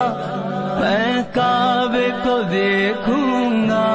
मैं काबे को देखूँगा।